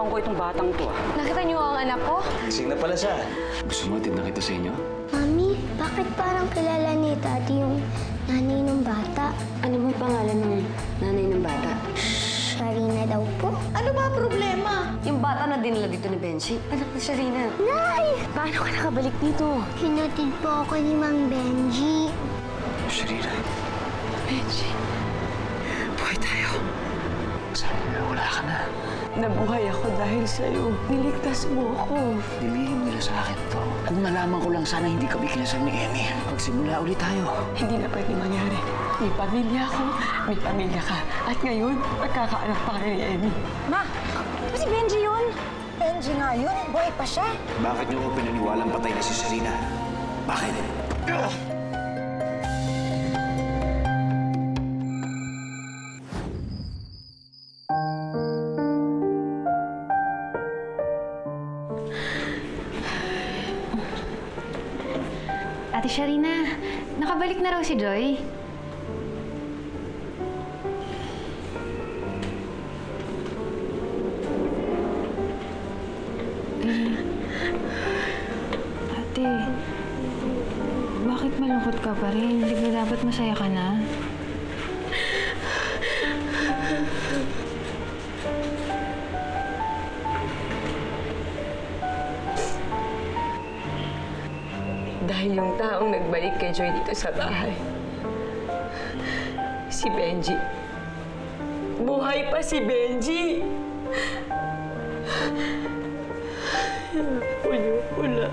Nagustuhan ko itong batang to ah. Nakita niyo ang anak ko? Gising na pala siya. Gusto mo atid na kita sa inyo? Mami, bakit parang kilala ni Daddy yung nanay ng bata? Ano ba pangalan ng nanay ng bata? Sharina daw po. Ano ba problema? Yung bata na dinala dito ni Benji. Anak ni Sharina. Nay! Paano ka nakabalik dito? Hinatid po ako ni Mang Benji. Sharina, Benji. Buhay tayo. sabi nila wala ka na. Nabuhay ako dahil sa'yo. Niligtas mo ako. Dilihim nila sa akin to. Kung nalaman ko lang sana hindi kami kinasal ni Emmy. Magsimula ulit tayo. Hindi na pwede mangyari. May pamilya ako, may pamilya ka. At ngayon, magkakaanak pa kayo ni Emmy. Ma, ba si Benji yun? Benji nga yun? Buhay pa siya? Bakit niyo ko pinaniwalang patay na si Sharina? Bakit? Ate nakabalik na raw si Joy. Ate, bakit malungkot ka pa rin? Di ba dapat masaya ka na? Nagbalik kay Joy dito sa bahay, si Benji. Buhay pa si Benji! Puyo pula.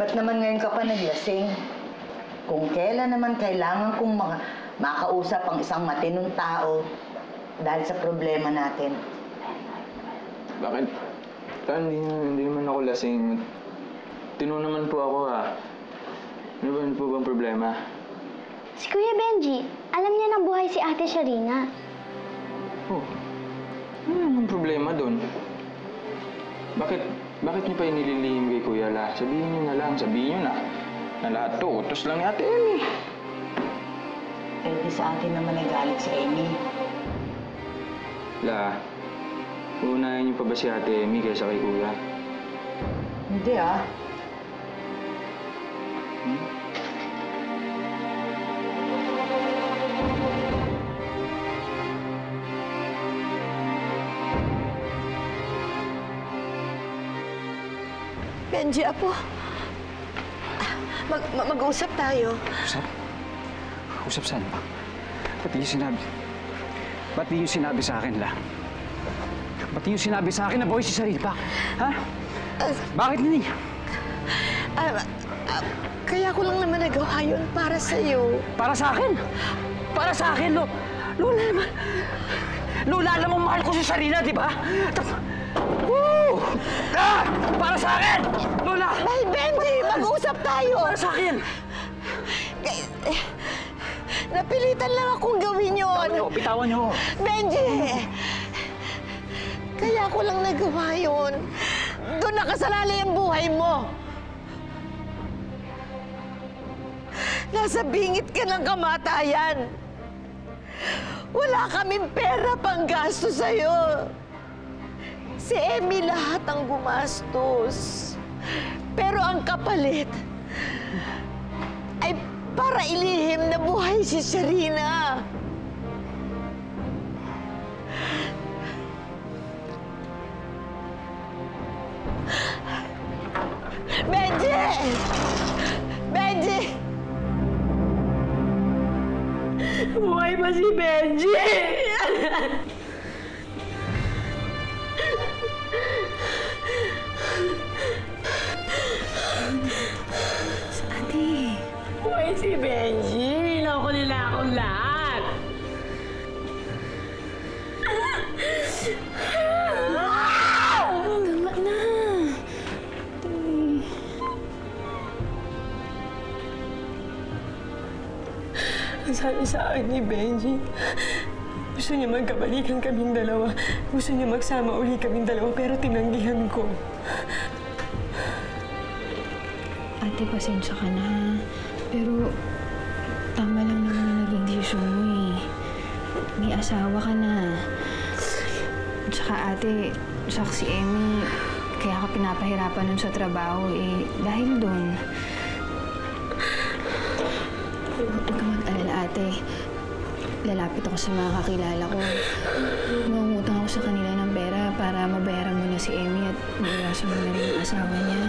Ba't naman ngayon ka pa naglasing? Kung kailan naman kailangan kong mga makausap ang isang matinong tao dahil sa problema natin. Bakit? Ta, hindi, hindi naman ako lasing. Tino naman po ako ha. Ano ba po bang problema? Si Kuya Benji, alam niya na buhay si Ate Sharina. Oh, ano naman problema doon? Bakit, bakit niyo pa inililihim kay Kuya La? Sabihin niyo na lang, sabihin niyo na. Na lahat to, utos lang ni Ate Emmy. Eh, di sa atin naman nagalit si Amy. La, uunahin niyo pa ba si Ate Emmy kaysa kay Kuya? Hindi ah. Benji, apo. Mag, ma- mag-usap tayo. Usap? Usap saan ba? Ba't yung sinabi? Ba't yung sinabi sa akin, La? Ba't yung sinabi sa akin na boy si Sarita? Ha? Bakit hindi? Ah, ah, kaya ko lang naman nagawa yun para sa'yo. Para sa akin? Para sa akin, Lo. Lola naman. Lola, alam mo mahal ko si Sarina, di ba? Woo! Ah! Para sa akin! Lola! Ay, mag-usap tayo. Para sa akin! Napilitan lang akong gawin yun. Ano, bitawan niyo. Benji! Kaya ko lang nagawa yun. Doon nakasalali ang buhay mo. Nasa bingit ka ng kamatayan. Wala kaming pera pang gasto sa'yo. Si Emmy lahat ang gumastos. Pero ang kapalit ay para ilihim na buhay si Serena. Benji! Benji! Buhay pa si Benji! Ang sabi sa akin ni Benji, gusto niya magkabalikan kaming dalawa. Gusto niya magsama uli kaming dalawa, pero tinanggihan ko. Ate, pasensya ka na. Pero tama lang naman yung naging desisyon mo eh. May asawa ka na. Tsaka ate, siya si Emmy, kaya ka pinapahirapan nun sa trabaho eh. Dahil doon. Lalapit ako sa mga kakilala ko. Mangungutang ako sa kanila ng pera para mabayaran mo na si Emmy at maiwasan mo na rin asawa niya.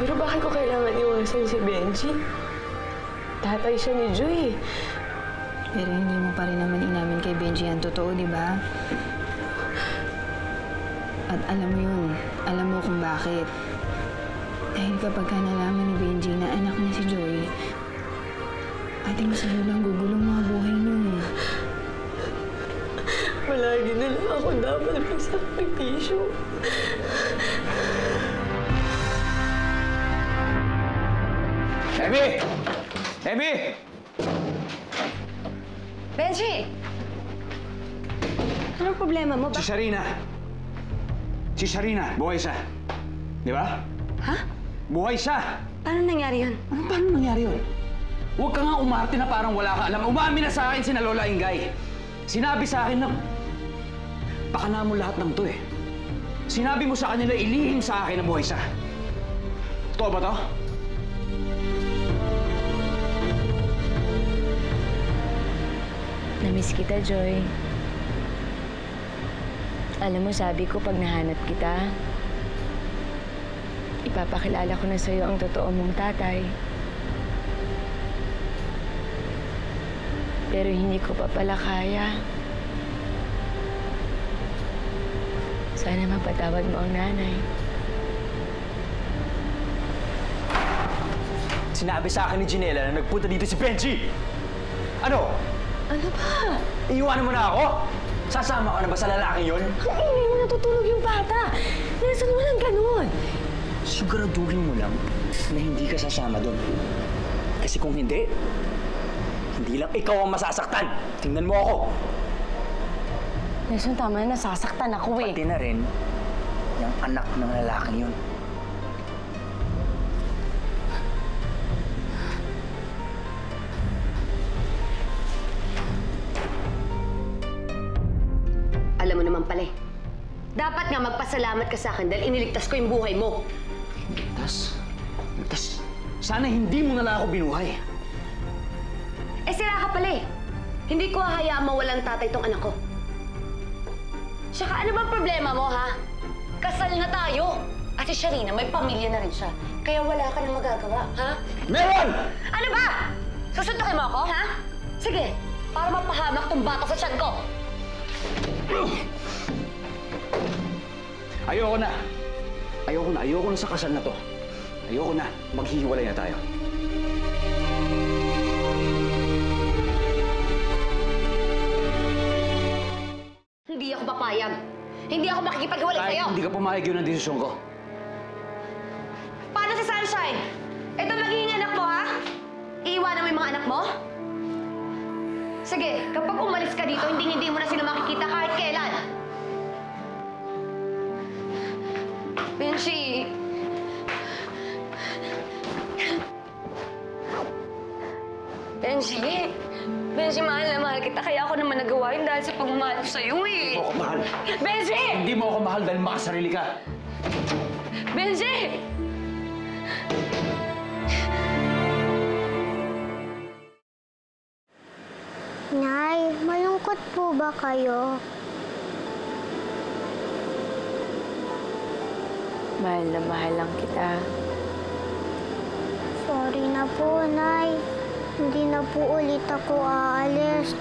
Pero bakit ko kailangan iwasan si Benji? Tatay siya ni Joy. Pero hindi mo pa rin naman inamin kay Benji ang totoo, di ba? At alam mo yun, alam mo kung bakit. Dahil kapag ka nalaman ni Benji na anak niya si Joy, ate mas lalo lang gugulong mga buhay niyo eh. Palagi na lang ako dapat magsakripisyo. Emmy! Emmy! Benji! Anong problema mo? Si Sharina. Si Sharina, buhay siya. Di ba? Ha? Buhay siya! Paano nangyari yun? Ano paano nangyari yun? Huwag ka nga umarte na parang wala ka alam. Umamin na sa akin si Lola Ingay. Sinabi sa akin na pakana mo lahat ng to eh. Sinabi mo sa kanila ilihim sa akin na buhay siya. Totoo ba to? Namiss kita, Joy. Alam mo, sabi ko pag nahanap kita, ipapakilala ko na sa'yo ang totoo mong tatay. Pero hindi ko pa pala kaya. Sana mapatawad mo ang nanay. Sinabi sa akin ni Ginela na nagpunta dito si Benji. Ano? Ano ba? Iiwanan mo na ako? Sasama ka na ba sa lalaking yon? Ang ingay mo natutulog yung bata. Nasaan mo lang ganun? Siguraduhin mo lang na hindi ka sasama doon. Kasi kung hindi, hindi lang ikaw ang masasaktan. Tingnan mo ako. Nelson, tama na, nasasaktan ako eh. Pati na rin yung anak ng lalaking yun. Alam mo naman pala eh. Dapat nga magpasalamat ka sa akin dahil iniligtas ko yung buhay mo. Tas, tas, sana hindi mo na lang ako binuhay. Pala eh. Hindi ko hahayaan mawalang tatay tong anak ko. Tsaka ano bang problema mo, ha? Kasal na tayo. At si Sharina, may pamilya na rin siya. Kaya wala ka nang magagawa, ha? Meron! Ano ba? Susuntukin mo ako, ha? Sige, para mapahamak tong bata sa tiyan ko. Ayoko na. Ayoko na. Ayoko na sa kasal na to. Ayoko na. Maghihiwalay na tayo. Ako makikipaghiwalay Kahit sa'yo. hindi ka pumayag yun ang desisyon ko. Paano si Sunshine? Ito magiging anak mo, ha? Iiwanan mo yung mga anak mo? Sige, kapag umalis ka dito, hindi hindi mo na sila makikita kahit kailan. Benji. Benji. Benji, mahal na mahal kita. Kaya ako naman nagawa yun dahil sa pagmamahal ko sa'yo eh. Hindi mo ako mahal. Benji! Hindi mo ako mahal dahil makasarili ka. Benji! Nay, malungkot po ba kayo? Mahal na mahal lang kita. Sorry na po. Hindi na po ulit ako aalis.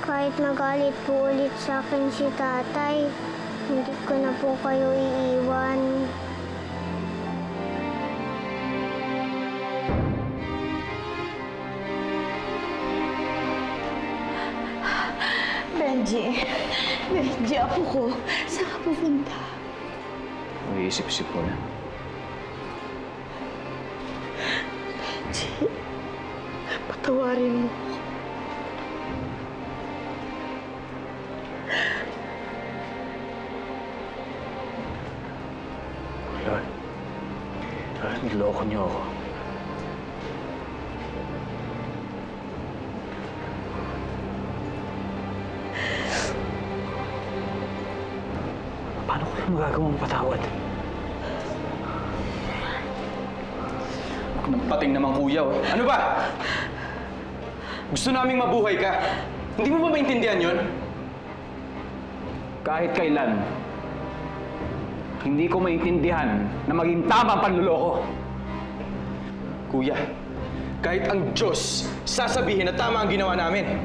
Kahit magalit po ulit sa akin si tatay, hindi ko na po kayo iiwan. Benji. Benji, apo ko. Saan ka pupunta? Uiisip-isip ko na. Patawarin mo. Bakit niloko niyo ako? Paano ko na magagawang patawad? Huwag nang pating naman kuya. oh. Ano ba? Gusto naming mabuhay ka. Hindi mo ba maintindihan yon? Kahit kailan, hindi ko maintindihan na maging tama ang panluloko. Kuya, kahit ang Diyos sasabihin na tama ang ginawa namin.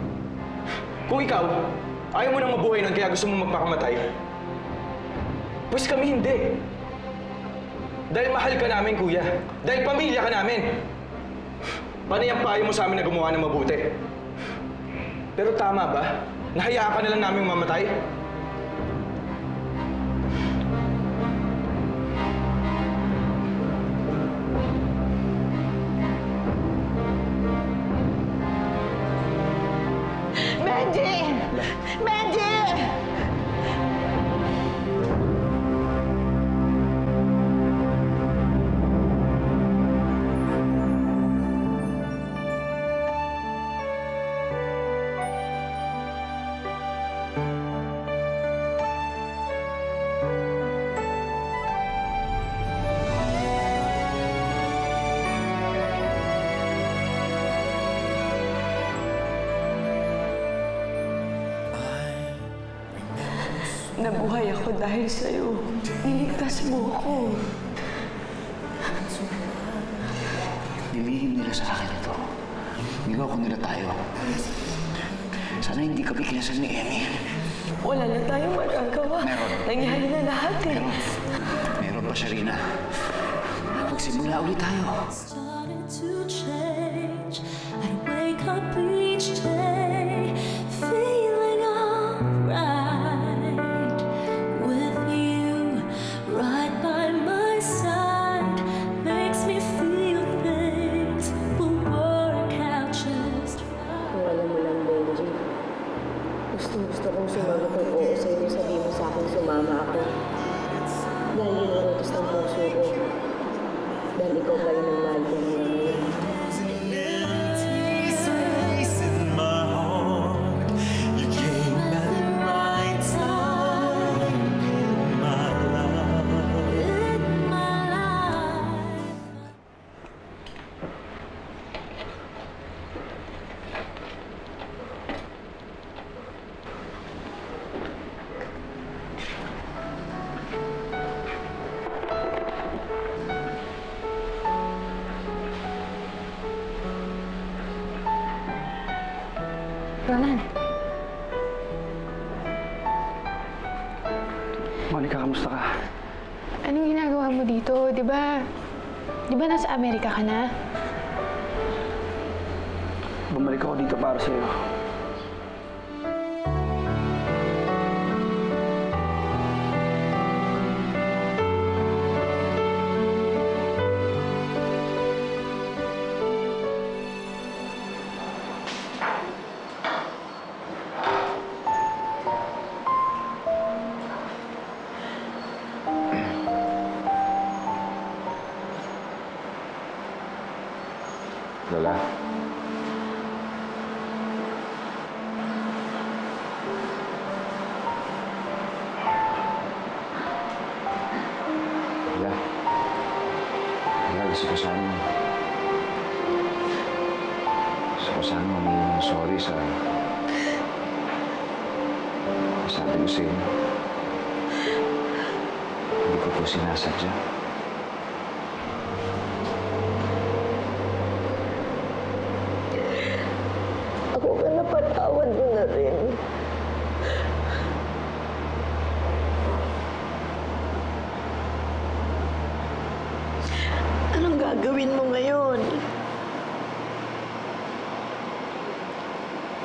Kung ikaw, ayaw mo nang mabuhay nun kaya gusto mo magpakamatay, pues kami hindi. Dahil mahal ka namin, kuya. Dahil pamilya ka namin. Paano yung payo mo sa amin na gumawa ng mabuti? Pero tama ba? Nahayaan ka na lang namin mamatay? Nabuhay ako dahil sa'yo. Niligtas mo ako. Nilihim nila sa akin ito. Niloko nila tayo. Sana hindi kami kinasal ni Emmy. Wala na tayong magagawa. Meron. Nangyari na lahat eh. Meron. Meron pa siya, Rina. Magsimula ulit tayo. Ronan, Monica, kamusta ka? anong ginagawa mo dito? Di ba, di ba nasa Amerika ka na? Bumalik ako dito para sa'yo. Lola. Wala. Wala, gusto ko sana. Gusto ko sana humingi ng sorry sa... Sabi ko sa inyo. Hindi ko po sinasadya. Ako ka napatawad mo na rin. Anong gagawin mo ngayon?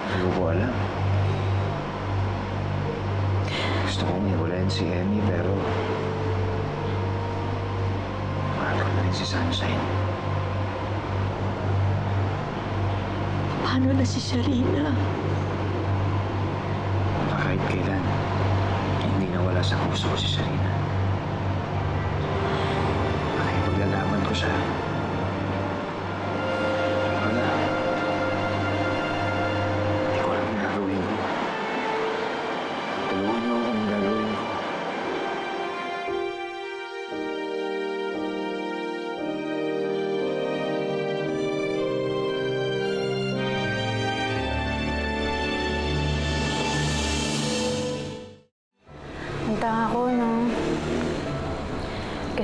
Hindi ko po alam. Gusto kong iwalayan si Emmy pero... Mahal ko na rin si Sunshine. Paano na si Sharina? Na kahit kailan, hindi nawala sa puso ko si Sarina.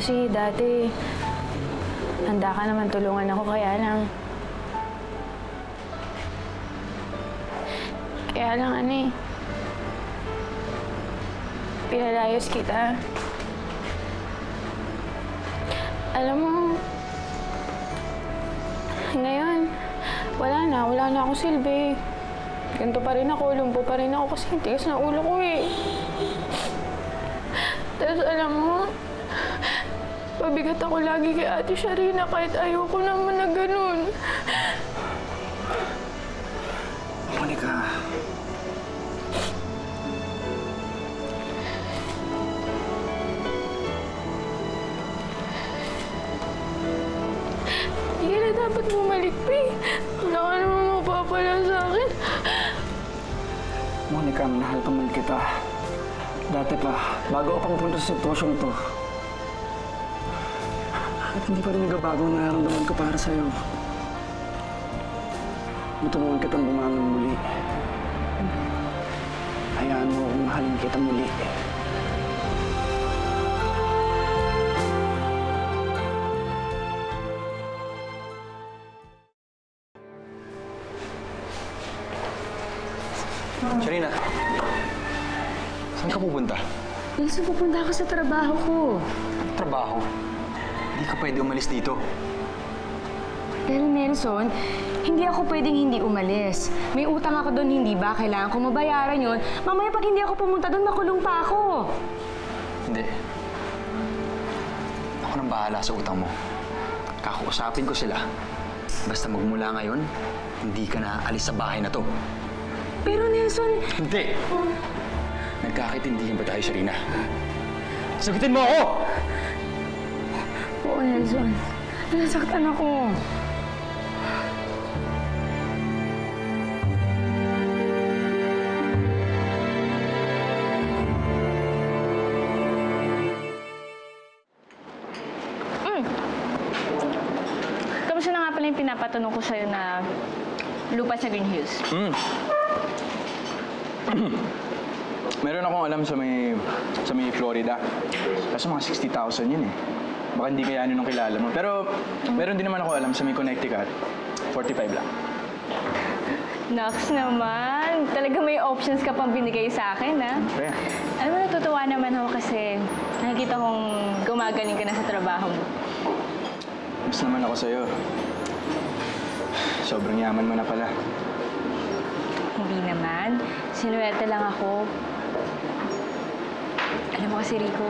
Kasi dati, handa ka naman tulungan ako, kaya lang... Kaya lang, ano eh, pinalayos kita. Alam mo, ngayon, wala na, wala na akong silbi. Ganito pa rin ako, lumpo pa rin ako kasi tigas na ulo ko eh. Tapos alam mo, pabigat ako lagi kay Ate Sharina kahit ayoko naman na ganun. Monica. Hindi ka na dapat bumalik, Pi. Wala ka naman mapapala sa akin. Monica, mahal pa man kita. Dati pa, bago ako pang punta sa sitwasyong to. Hindi pa rin nagbabago ang nararamdaman ko para sa'yo. Matulungan kitang bumangon muli. Hayaan mo akong mahalin kita muli. Sharina, saan ka pupunta? Nelson, pupunta ako sa trabaho ko. Trabaho. Hindi ka pwede umalis dito. Pero Nelson, hindi ako pwedeng hindi umalis. May utang ako doon, hindi ba? Kailangan ko mabayaran yun. Mamaya pag hindi ako pumunta doon, makulong pa ako. Hindi. Ako nang bahala sa utang mo. Kakausapin ko sila. Basta magmula ngayon, hindi ka na aalis sa bahay na to. Pero Nelson, Hindi! Nagkakaintindihan ba tayo, Sharina? Sagutin mo ako! Oo Nelson, nasaktan ako. Kamusta na nga pala yung pinapatanong ko sa'yo na lupa sa Green Hills? Hmm. Meron akong alam sa may sa may Florida. Kaso mga 60,000 yun eh. Baka hindi kaya nung kilala mo. Pero meron din naman ako alam sa may Connecticut. 45 lang. Nox naman, talaga may options ka pang binigay sa akin, ha? Siyempre. Alam mo, natutuwa naman ako kasi nakikita kong gumagaling ka na sa trabaho mo. Mas naman ako sa'yo. Sobrang yaman mo na pala. Hindi naman. Sinuwerte lang ako. Alam mo kasi, Rico,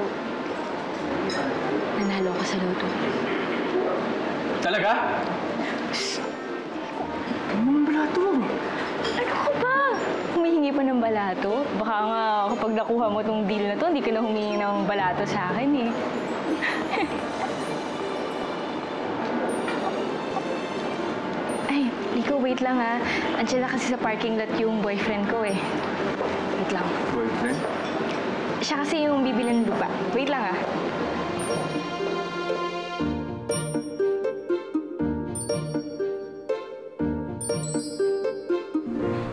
nanalo ka sa loto. Talaga? Ano naman balato? Ano ka ba? Humihingi pa ng balato? Baka nga kapag nakuha mo tong deal na to, hindi ka na humingi ng balato sa akin eh. Ay, Rico, wait lang ha. Andiyan na kasi sa parking lot yung boyfriend ko eh. Wait lang. Boyfriend? Siya kasi yung bibili ng lupa. Wait lang ha.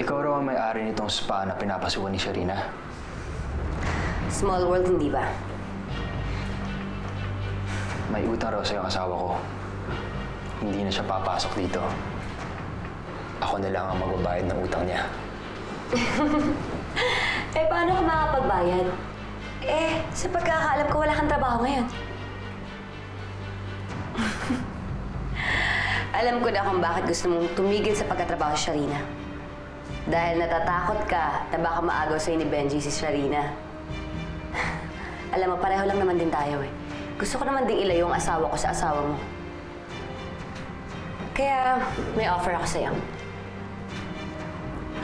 Ikaw raw ang may-ari nitong spa na pinapasukan ni Sharina. Small world, hindi ba? May utang raw sa'yo ang asawa ko. Hindi na siya papasok dito. Ako na lang ang magbabayad ng utang niya. Eh, paano ka makapagbayad? Eh, sa pagkakaalam ko, wala kang trabaho ngayon. Alam ko na kung bakit gusto mong tumigil sa pagkatrabaho sa Sharina. Dahil natatakot ka na baka maagaw sa'yo ni Benji si Sharina. Alam mo, pareho lang naman din tayo eh. Gusto ko naman din ilayo ang asawa ko sa asawa mo. Kaya may offer ako sa'yo.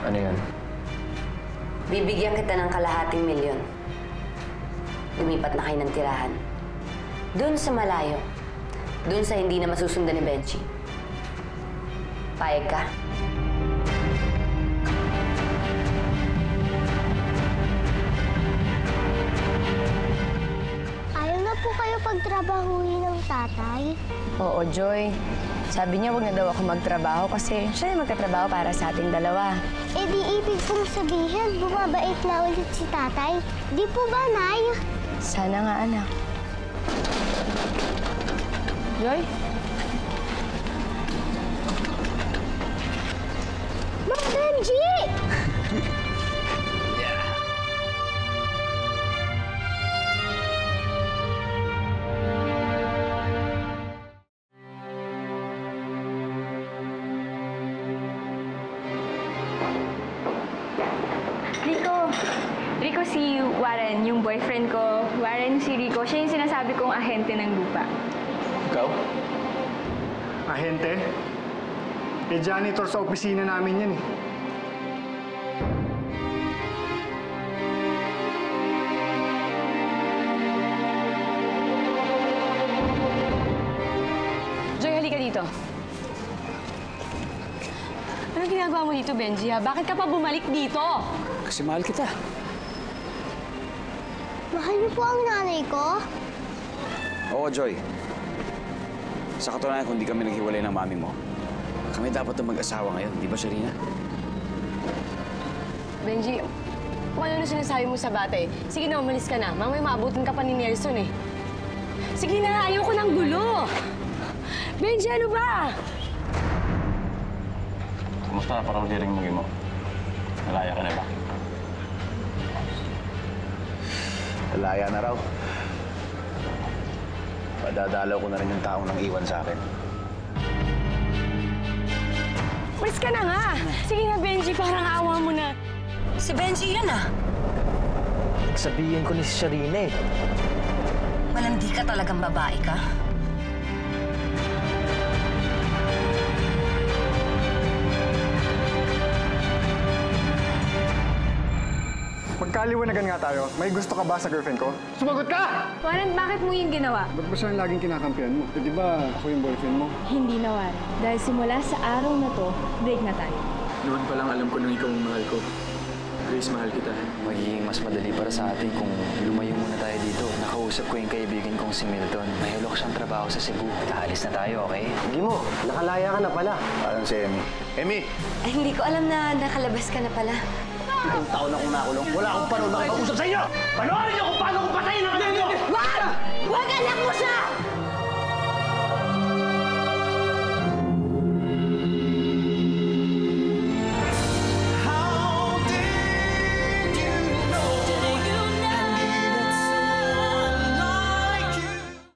Ano yun? Bibigyan kita ng kalahating milyon. Lumipat na kayo ng tirahan. Doon sa malayo. Doon sa hindi na masusundan ni Benji. Payag ka? Ayaw na po kayo pagtrabahuhin ng tatay. Oo, Joy. Sabi niya, wag na daw ako magtrabaho kasi siya yung magtatrabaho para sa ating dalawa. E di ibig pong sabihin, bumabait na ulit si tatay. Di po ba, Nay? Sana nga anak. Joy. Mom, Benji! Ahente? Eh, janitor sa opisina namin yan eh. Joy, halika dito. Anong ginagawa mo dito, Benji, ha? Bakit ka pa bumalik dito? Kasi mahal kita. Mahal niyo po ang nanay ko? Oo, Joy. Sa katunayan, kung di kami naghiwalay ng mami mo, kami dapat na mag-asawa ngayon, di ba, Sharina? Benji, kung ano na sinasabi mo sa bata eh. Sige na, umalis ka na. Mamaya maabutin ka pa ni Nelson eh. Sige na, ayoko ng gulo. Benji, ano ba? Kumusta? Parang hiring mo mo. Nalaya ka na ba? Malaya na raw. Padadalaw ko na rin yung taong nang iwan sa akin. Umalis ka na nga. Sige na, Benji, parang awa mo na. Si Benji yun ah. Sabihin ko ni si Sharina eh. Malandi ka talagang babae ka. Magkaliwanagan nga tayo. May gusto ka ba sa girlfriend ko? Sumagot ka! Warren, bakit mo yung ginawa? Ba't ba siya ang laging kinakampihan mo? Eh, di ba ako yung boyfriend mo? Hindi na, Warren. Dahil simula sa araw na to, break na tayo. Noon pa lang alam ko nang ikaw ang mahal ko. Grace, mahal kita. Magiging mas madali para sa atin kung lumayo muna tayo dito. Nakausap ko yung kaibigan kong si Milton. May hulok siyang trabaho sa Cebu. Aalis na tayo, okay? Hindi mo, nakalaya ka na pala. Parang si Emmy. Emmy! Ay, hindi ko alam na nakalabas ka na pala. Itong taon akong nakulong. Wala akong panahon makipag-usap sa inyo! Panoorin niyo kung paano ko patayin ang anak niyo! Wag! Wag anak mo siya!